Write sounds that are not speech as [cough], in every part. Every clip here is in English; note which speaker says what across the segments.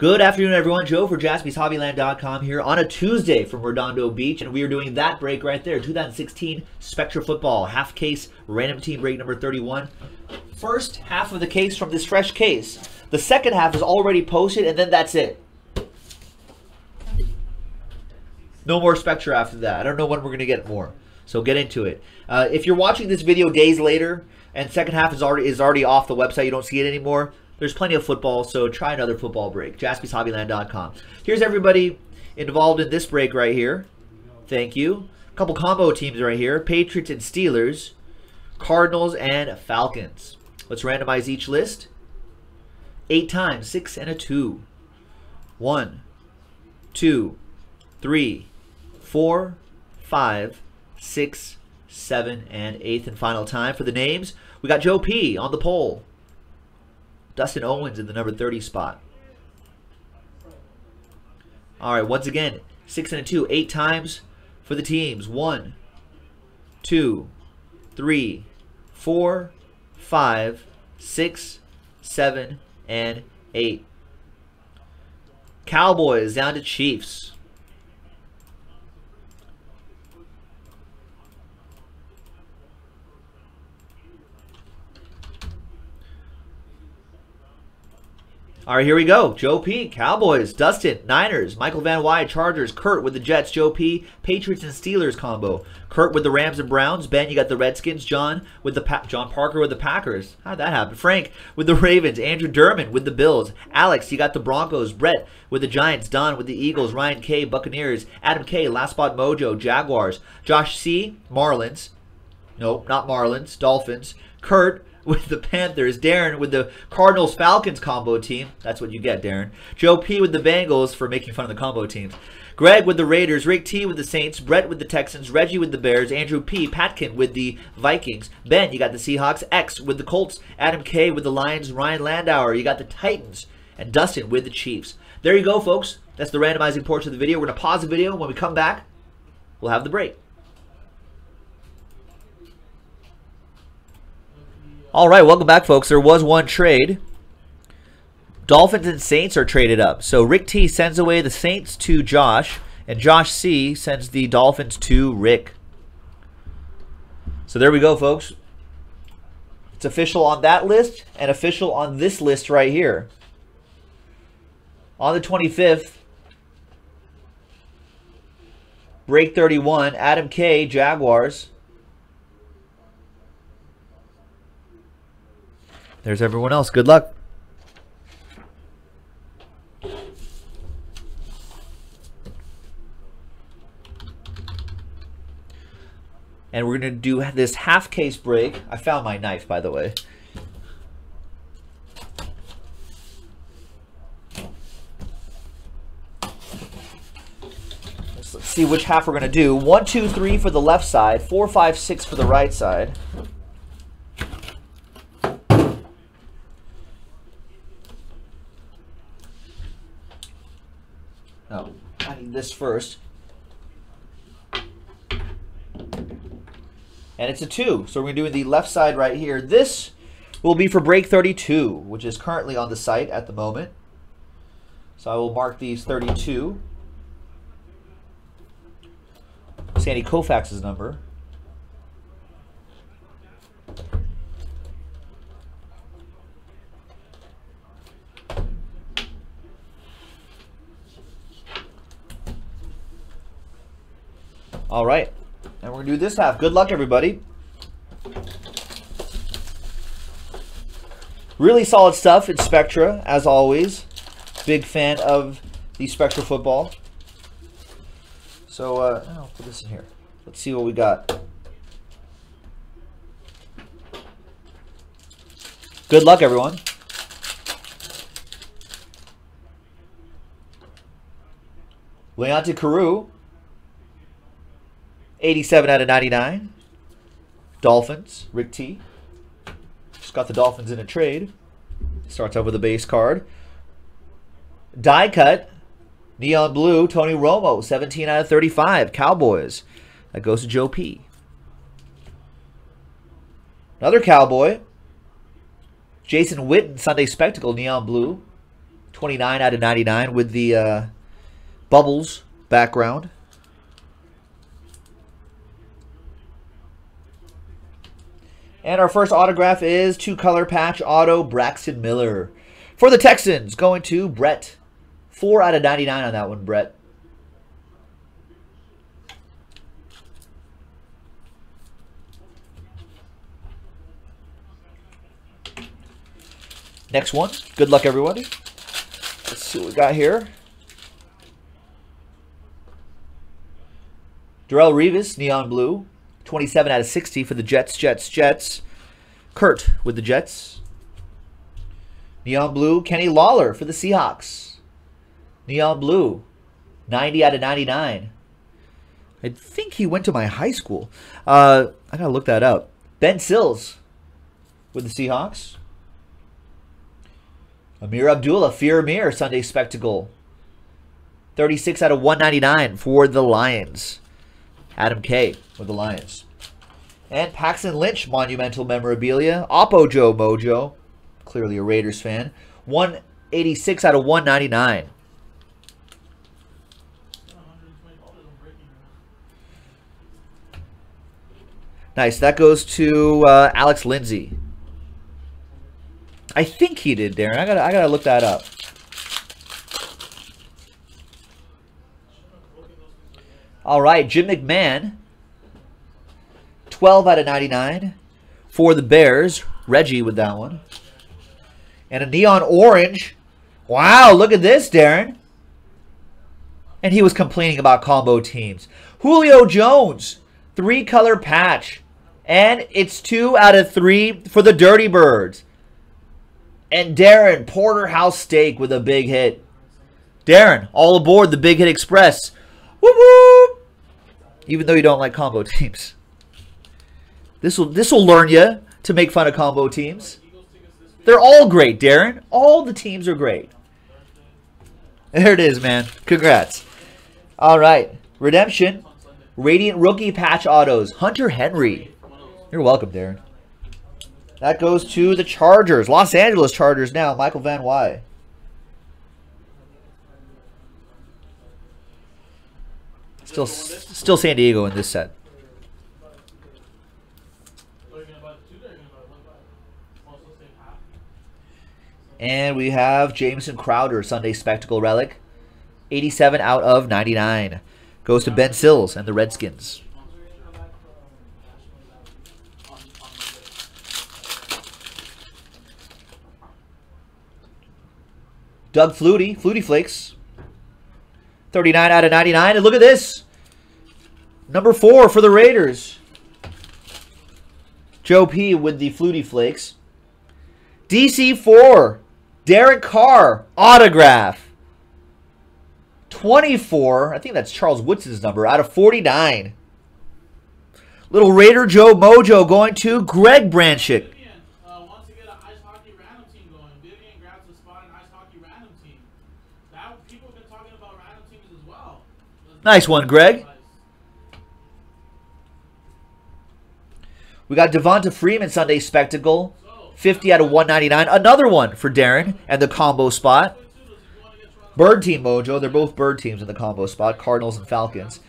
Speaker 1: Good afternoon, everyone. Joe for JaspysHobbyland.com here on a Tuesday from Redondo Beach, and we are doing that break right there 2016 Spectra Football half case random team break number 31. First half of the case from this fresh case. The second half is already posted, and then that's it. No more Spectra after that. I don't know when we're going to get more. So get into it. Uh, if you're watching this video days later and second half is already is already off the website, you don't see it anymore, there's plenty of football, so try another football break. JaspysHobbyland.com. Here's everybody involved in this break right here. Thank you. A couple combo teams right here. Patriots and Steelers. Cardinals and Falcons. Let's randomize each list. Eight times. Six and a two. One, two, three, four, five, six, seven, and eighth and final time for the names. We got Joe P on the pole. Dustin Owens in the number 30 spot. All right, once again, six and a two, eight times for the teams. One, two, three, four, five, six, seven, and eight. Cowboys down to Chiefs. All right, here we go. Joe P, Cowboys, Dustin, Niners, Michael Van Wyatt, Chargers, Kurt with the Jets, Joe P, Patriots and Steelers combo. Kurt with the Rams and Browns. Ben, you got the Redskins. John with the pa John Parker with the Packers. How'd that happen? Frank with the Ravens. Andrew Derman with the Bills. Alex, you got the Broncos. Brett with the Giants. Don with the Eagles. Ryan K, Buccaneers. Adam K, Last Spot Mojo, Jaguars. Josh C, Marlins. Nope, not Marlins. Dolphins. Kurt with the Panthers. Darren with the Cardinals Falcons combo team. That's what you get, Darren. Joe P with the Bengals for making fun of the combo teams. Greg with the Raiders, Rick T with the Saints, Brett with the Texans, Reggie with the Bears, Andrew P, Patkin with the Vikings, Ben, you got the Seahawks, X with the Colts, Adam K with the Lions, Ryan Landauer, you got the Titans, and Dustin with the Chiefs. There you go, folks. That's the randomizing portion of the video. We're going to pause the video. When we come back, we'll have the break. All right, welcome back, folks. There was one trade. Dolphins and Saints are traded up. So Rick T sends away the Saints to Josh, and Josh C sends the Dolphins to Rick. So there we go, folks. It's official on that list and official on this list right here. On the 25th, break 31, Adam K, Jaguars. There's everyone else. Good luck. And we're going to do this half case break. I found my knife, by the way. Let's see which half we're going to do. One, two, three for the left side. Four, five, six for the right side. Oh, I need this first. And it's a 2. So we're going to do the left side right here. This will be for break 32, which is currently on the site at the moment. So I will mark these 32. Sandy Koufax's number. All right. And we're going to do this half. Good luck, everybody. Really solid stuff in Spectra, as always. Big fan of the Spectra football. So, uh, I'll put this in here. Let's see what we got. Good luck, everyone. Leonte Carroo 87 out of 99. Dolphins, Rick T. Just got the Dolphins in a trade. Starts out with a base card. Die cut, neon blue, Tony Romo, 17 out of 35. Cowboys. That goes to Joe P. Another Cowboy. Jason Witten, Sunday Spectacle, neon blue. 29 out of 99 with the uh, bubbles background. And our first autograph is two color patch auto Braxton Miller. For the Texans, going to Brett. 4 out of 99 on that one, Brett. Next one. Good luck, everybody. Let's see what we got here. Darrelle Revis, neon blue. 27 out of 60 for the Jets, Jets, Jets. Kurt with the Jets. Neon blue, Kenny Lawler for the Seahawks. Neon blue, 90 out of 99. I think he went to my high school. Uh, I gotta look that up. Ben Sills with the Seahawks. Ameer Abdullah, Fear Amir, Sunday Spectacle. 36 out of 199 for the Lions. Adam K with the Lions. And Paxton Lynch, Monumental Memorabilia. Oppo Joe Mojo, clearly a Raiders fan. 186 out of 199. Nice. That goes to uh, Alex Lindsay. I think he did, Darren. I gotta I gotta look that up. All right, Jim McMahon. 12 out of 99 for the Bears. Reggie with that one. And a neon orange. Wow, look at this, Darren. And he was complaining about combo teams. Julio Jones, three color patch. And it's two out of three for the Dirty Birds. And Darren, Porterhouse Steak with a big hit. Darren, all aboard the Big Hit Express. Even though you don't like combo [laughs] teams. This will this will learn you to make fun of combo teams. They're all great, Darren. All the teams are great. There it is, man. Congrats. All right. Redemption. Radiant Rookie Patch Autos. Hunter Henry. You're welcome, Darren. That goes to the Chargers. Los Angeles Chargers now. Michael Van Wy. Still, still San Diego in this set. And we have Jamison Crowder, Sunday Spectacle Relic. 87 out of 99. Goes to Ben Sills and the Redskins. Doug Flutie, Flutie Flakes. 39 out of 99. And look at this. Number four for the Raiders. Joe P with the Flutie Flakes. DC4. Derek Carr. Autograph. 24. I think that's Charles Woods' number. Out of 49. Little Raider Joe Mojo going to Greg Branchick. Nice one, Greg. We got Devonta Freeman Sunday Spectacle. 50 out of 199. Another one for Darren and the combo spot. Bird Team Mojo. They're both bird teams in the combo spot. Cardinals and Falcons.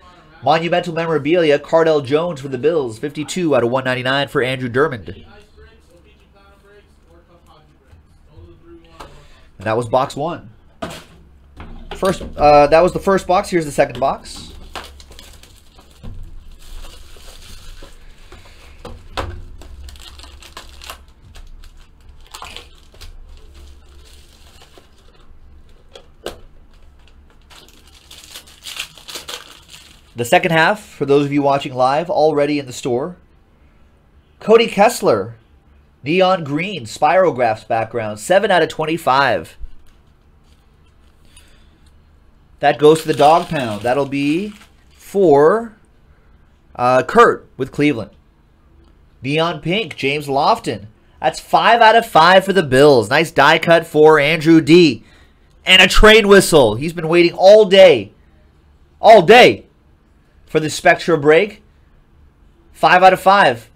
Speaker 1: Monumental Memorabilia. Cardale Jones for the Bills. 52 out of 199 for Andrew Dermond. And that was box one. First, uh, that was the first box. Here's the second box. The second half, for those of you watching live, already in the store. Cody Kessler, Neon Green, Spirographs background, 7 out of 25. That goes to the dog pound. That'll be for uh, Kurt with Cleveland. Neon Pink, James Lofton. That's five out of five for the Bills. Nice die cut for Andrew D. And a train whistle. He's been waiting all day. All day for the Spectra break. Five out of five.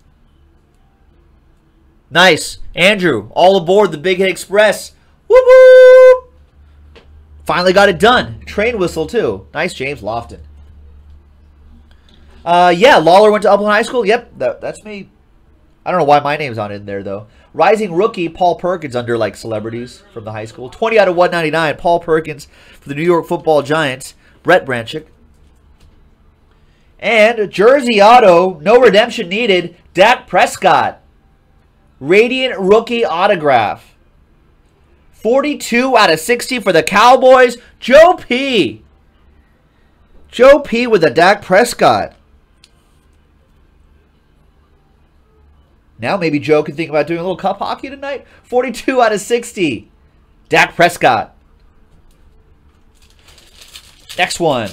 Speaker 1: Nice. Andrew, all aboard the Big Hit Express. Whoop whoop! Finally got it done. Train whistle, too. Nice, James Lofton. Uh, yeah, Lawler went to Upland High School. Yep, that, that's me. I don't know why my name's on in there, though. Rising rookie, Paul Perkins, under, like, celebrities from the high school. 20 out of 199, Paul Perkins for the New York Football Giants. Brett Branchick. And Jersey Auto, no redemption needed, Dak Prescott. Radiant rookie autograph. 42 out of 60 for the Cowboys. Joe P. Joe P with a Dak Prescott. Now maybe Joe can think about doing a little cup hockey tonight. 42 out of 60. Dak Prescott. Next one.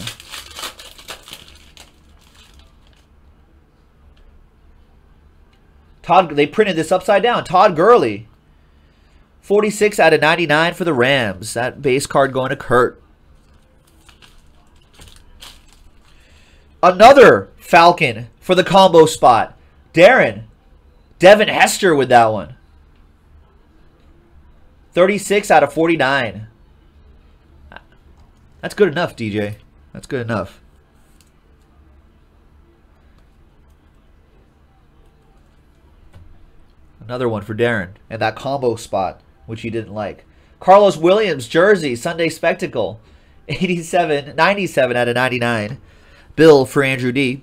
Speaker 1: Todd, they printed this upside down. Todd Gurley. 46 out of 99 for the Rams. That base card going to Kurt. Another Falcon for the combo spot. Darren. Devin Hester with that one. 36 out of 49. That's good enough, DJ. That's good enough. Another one for Darren. And that combo spot, which he didn't like. Carlos Williams, jersey, Sunday Spectacle. 87, 97 out of 99. Bill for Andrew D.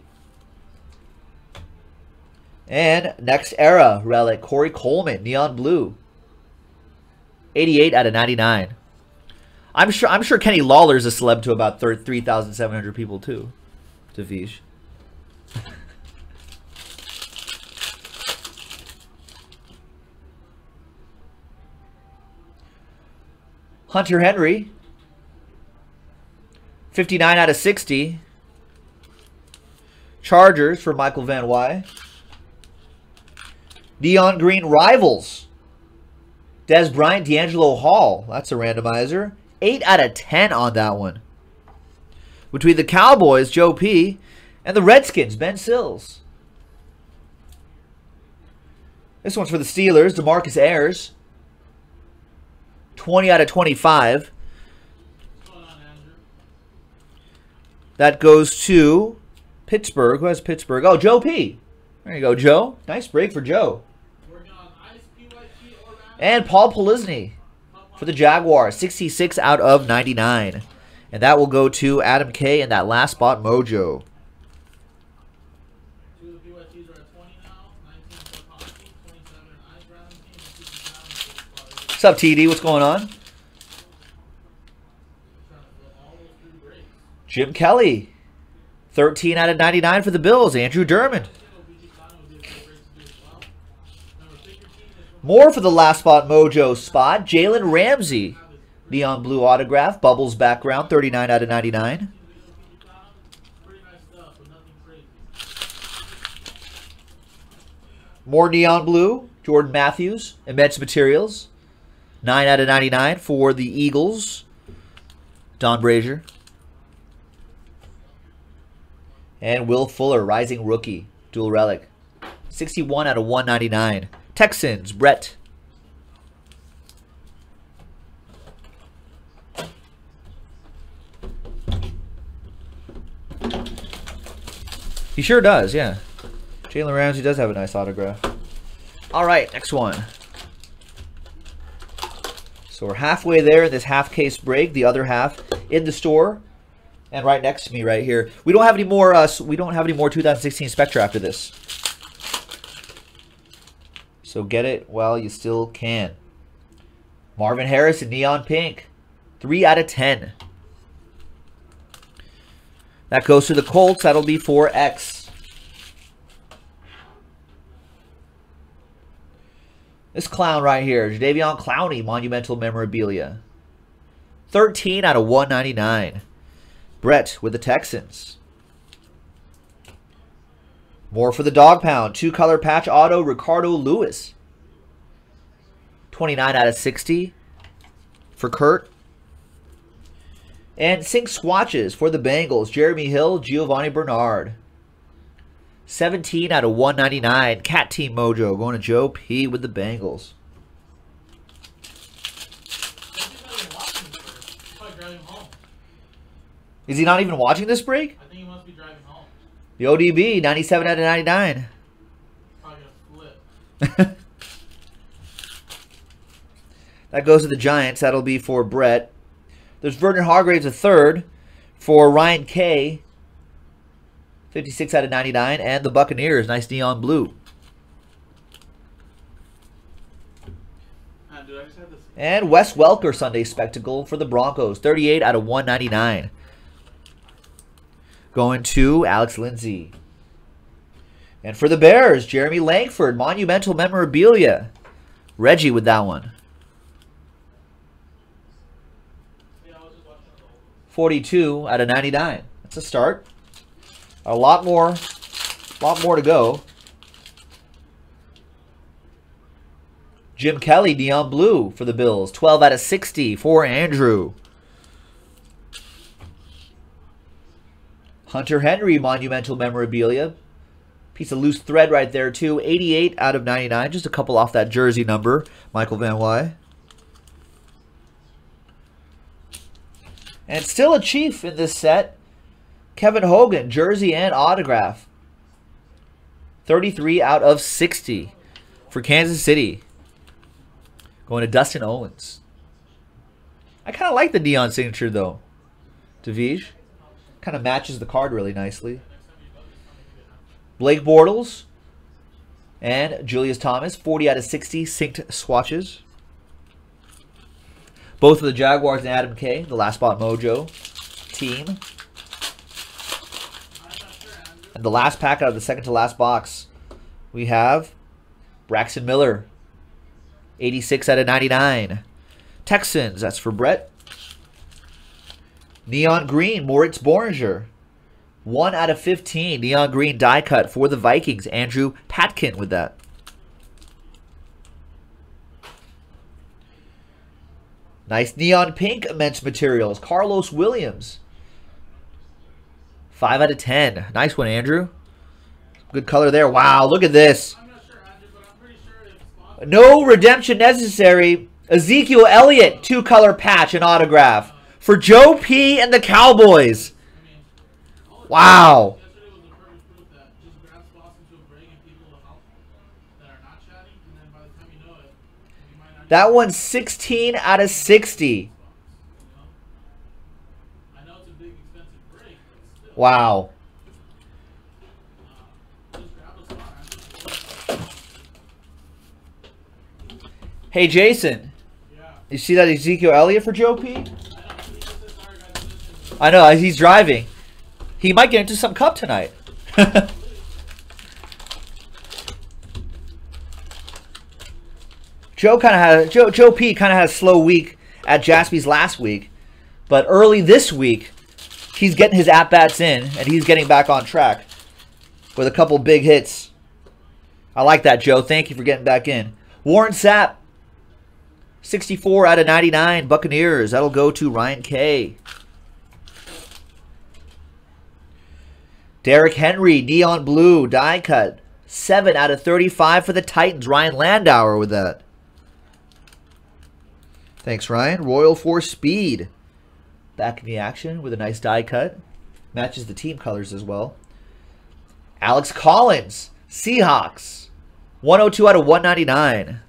Speaker 1: And next era relic, Corey Coleman, neon blue. 88 out of 99. I'm sure I'm sure Kenny Lawler's a celeb to about 3,700 people too. To. Hunter Henry. 59 out of 60. Chargers for Michael Van Wy. Neon Green Rivals. Dez Bryant, DeAngelo Hall. That's a randomizer. 8 out of 10 on that one. Between the Cowboys, Joe P. And the Redskins, Ben Sills. This one's for the Steelers, DeMarcus Ayers. 20 out of 25. That goes to Pittsburgh. Who has Pittsburgh? Oh, Joe P. There you go, Joe. Nice break for Joe. And Paul Posluszny for the Jaguars. 66 out of 99. And that will go to Adam K. in that last spot, Mojo. What's up, TD? What's going on? Jim Kelly. 13 out of 99 for the Bills. Andrew Derman. More for the last spot mojo spot. Jalen Ramsey. Neon blue autograph. Bubbles background. 39 out of 99. More neon blue. Jordan Matthews. Immense Materials. 9 out of 99 for the Eagles. Don Brazier. And Will Fuller, rising rookie, dual relic. 61 out of 199. Texans, Brett. He sure does, yeah. Jalen Ramsey does have a nice autograph. All right, next one. So we're halfway there in this half case break. The other half in the store, and right next to me, right here. We don't have any more. Uh, we don't have any more 2016 Spectra after this. So get it while you still can. Marvin Harrison, Neon Pink. 3 out of 10. That goes to the Colts. That'll be 4X. This clown right here, Jadeveon Clowney, Monumental Memorabilia. 13 out of 199. Brett with the Texans. More for the Dog Pound. Two color patch auto, Ricardo Louis. 29 out of 60 for Kurt. And sync swatches for the Bengals. Jeremy Hill, Giovani Bernard. 17 out of 199. Cat Team Mojo going to Joe P with the Bengals. Is he not even watching this break?
Speaker 2: I think he must be driving home.
Speaker 1: The ODB, 97 out of 99.
Speaker 2: Probably gonna flip. [laughs]
Speaker 1: That goes to the Giants. That'll be for Brett. There's Vernon Hargreaves a third for Ryan K. 56 out of 99. And the Buccaneers. Nice neon blue.
Speaker 2: Uh, Dude, I just had this.
Speaker 1: And Wes Welker Sunday Spectacle for the Broncos. 38 out of 199. Going to Alex Lindsay. And for the Bears, Jeremy Langford. Monumental memorabilia. Reggie with that one.
Speaker 2: Yeah, I was just watching the whole.
Speaker 1: 42 out of 99. That's a start. A lot more, lot more to go. Jim Kelly, Neon Blue for the Bills. 12 out of 60 for Andrew. Hunter Henry, Monumental Memorabilia. Piece of loose thread right there, too. 88 out of 99. Just a couple off that jersey number. Michael Van Wy. And still a Chief in this set. Kevin Hogan, jersey and autograph. 33 out of 60 for Kansas City. Going to Dustin Owens. I kind of like the neon signature, though. Devige. Kind of matches the card really nicely. Blake Bortles. And Julius Thomas. 40 out of 60 synced swatches. Both of the Jaguars and Adam K, the last spot mojo team.
Speaker 2: I'm not sure, Andrew.
Speaker 1: And the last pack out of the second to last box, we have Braxton Miller, 86 out of 99. Texans, that's for Brett. Neon Green, Moritz Boehringer. 1 out of 15. Neon Green die cut for the Vikings. Andrew Patkin with that. Nice neon pink immense materials. Carlos Williams. Five out of ten. Nice one, Andrew. Good color there. Wow, look at this. No redemption necessary. Ezekiel Elliott, two-color patch and autograph. For Joe P. and the Cowboys. Wow.
Speaker 2: That
Speaker 1: one's 16 out of 60. Wow.
Speaker 2: Just grab a spot, Andrew.
Speaker 1: Hey, Jason,
Speaker 2: Yeah.
Speaker 1: you see that Ezekiel Elliott for Joe P?
Speaker 2: I know. He just said, sorry, guys, this is-
Speaker 1: I know, he's driving. He might get into some cup tonight. [laughs] Joe kind of had Joe Joe P kind of had a slow week at Jaspy's last week, but early this week he's getting his at bats in and he's getting back on track with a couple big hits. I like that, Joe. Thank you for getting back in. Warren Sapp, 64 out of 99 Buccaneers. That'll go to Ryan K. Derrick Henry, neon blue, die cut. 7 out of 35 for the Titans. Ryan Landauer with that. Thanks, Ryan. Royal Force Speed. Back in the action with a nice die cut. Matches the team colors as well. Alex Collins, Seahawks. 102 out of 199.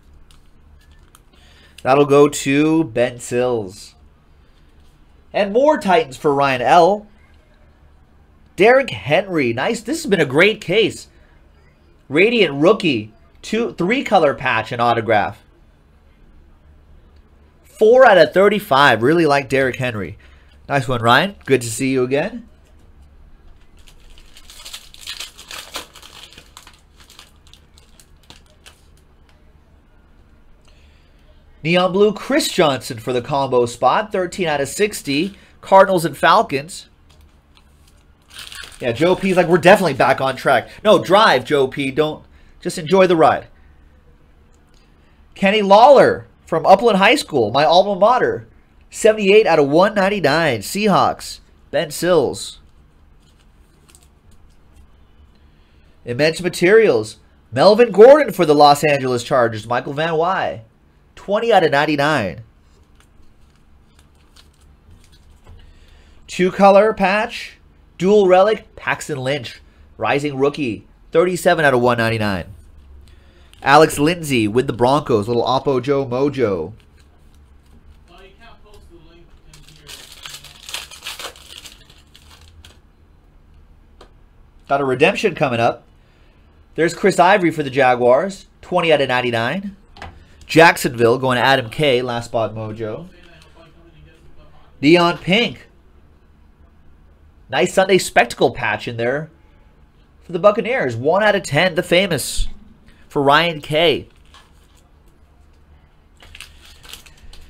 Speaker 1: That'll go to Ben Sills. And more Titans for Ryan L. Derrick Henry. Nice. This has been a great case. Radiant rookie. Two three color patch and autograph. Four out of 35. Really like Derrick Henry. Nice one, Ryan. Good to see you again. Neon Blue Chris Johnson for the combo spot. 13 out of 60. Cardinals and Falcons. Yeah, Joe P's like, we're definitely back on track. No, drive, Joe P. Don't just enjoy the ride. Kenny Lawler from Upland High School, my alma mater. 78 out of 199. Seahawks. Ben Sills. Immense Materials. Melvin Gordon for the Los Angeles Chargers. Michael Van Wy. 20 out of 99. Two color patch. Dual relic. Paxton Lynch. Rising rookie. 37 out of 199. Alex Lindsey with the Broncos. Little Oppo Joe Mojo.
Speaker 2: Well, you can't post the link in here.
Speaker 1: Got a redemption coming up. There's Chris Ivory for the Jaguars. 20 out of 99. Jacksonville going to Adam K. Last spot Mojo. Neon Pink. Nice Sunday spectacle patch in there for the Buccaneers. 1 out of 10, the famous for Ryan K.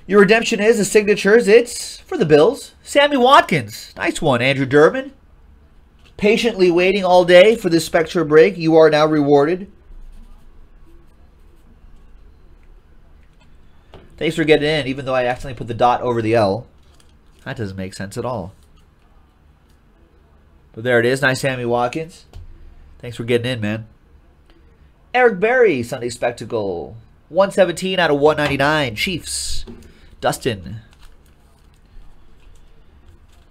Speaker 1: Your redemption is the signatures. It's for the Bills. Sammy Watkins. Nice one, Andrew Durbin. Patiently waiting all day for this Spectra break. You are now rewarded. Thanks for getting in, even though I accidentally put the dot over the L. That doesn't make sense at all. But there it is. Nice Sammy Watkins. Thanks for getting in, man. Eric Berry, Sunday Spectacle. 117 out of 199. Chiefs. Dustin.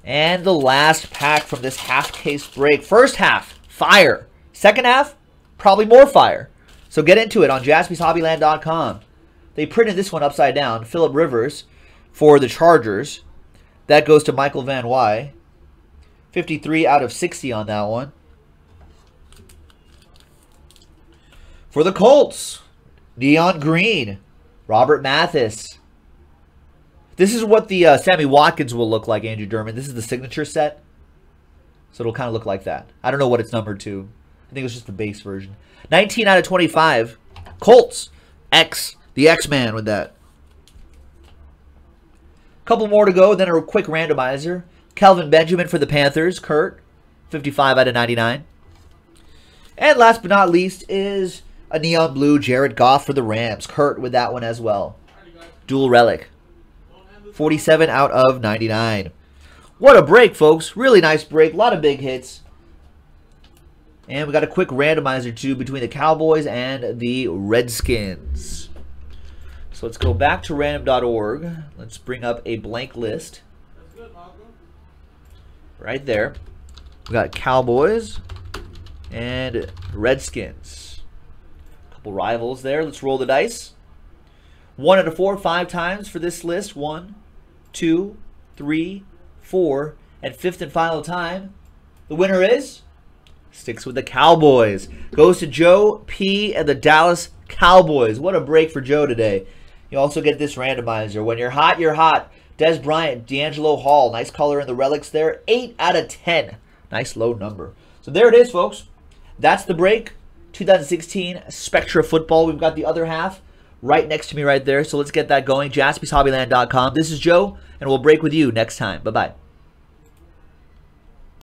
Speaker 1: And the last pack from this half case break. First half, fire. Second half, probably more fire. So get into it on jaspyshobbyland.com. They printed this one upside down. Philip Rivers for the Chargers. That goes to Michael Van Wy. 53 out of 60 on that one. For the Colts, Neon Green, Robert Mathis. This is what the uh, Sammy Watkins will look like, Andrew Derman. This is the signature set. So it'll kind of look like that. I don't know what it's numbered to. I think it was just the base version. 19 out of 25. Colts. X. The X-Man with that. Couple more to go, then a quick randomizer. Kelvin Benjamin for the Panthers. Kurt. 55 out of 99. And last but not least is a neon blue Jared Goff for the Rams. Kurt with that one as well. Dual relic.
Speaker 2: Don't end this
Speaker 1: 47 out of 99. What a break, folks. Really nice break. A lot of big hits. And we got a quick randomizer, too, between the Cowboys and the Redskins. So let's go back to random.org. Let's bring up a blank list right there. We got Cowboys and Redskins. A couple rivals there. Let's roll the dice. One out of four, five times for this list. One, two, three, four, and fifth and final time. The winner is sticks with the Cowboys. Goes to Joe P and the Dallas Cowboys. What a break for Joe today. You also get this randomizer. When you're hot, you're hot. Dez Bryant, DeAngelo Hall. Nice color in the relics there. 8 out of 10. Nice low number. So there it is, folks. That's the break. 2016 Spectra football. We've got the other half right next to me right there. So let's get that going. JaspysHobbyland.com. This is Joe, and we'll break with you next time. Bye-bye.